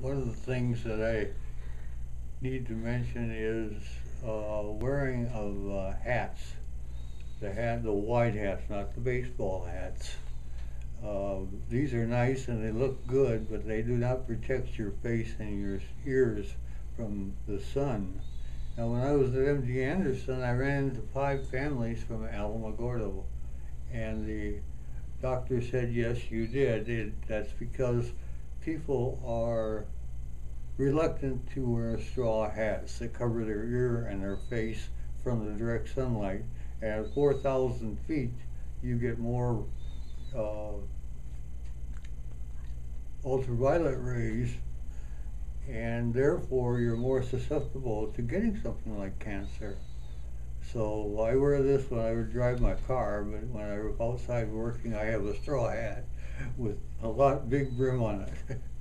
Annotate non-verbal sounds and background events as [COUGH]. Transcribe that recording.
one of the things that I need to mention is uh, wearing of uh, hats. The hat, the wide hats, not the baseball hats. Uh, these are nice and they look good, but they do not protect your face and your ears from the sun. Now, when I was at MD Anderson, I ran into five families from Alamogordo, and the doctor said, "Yes, you did. It, that's because people are reluctant to wear straw hats that cover their ear and their face from the direct sunlight. And at 4,000 feet, you get more uh, ultraviolet rays, and therefore you're more susceptible to getting something like cancer. So I wear this when I would drive my car, but when I was outside working, I have a straw hat with a lot big brim on it. [LAUGHS]